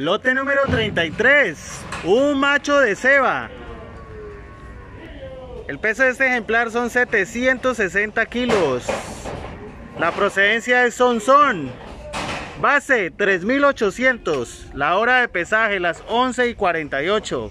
Lote número 33, un macho de ceba. El peso de este ejemplar son 760 kilos. La procedencia es Sonson. Base 3800. La hora de pesaje las 11 y 48.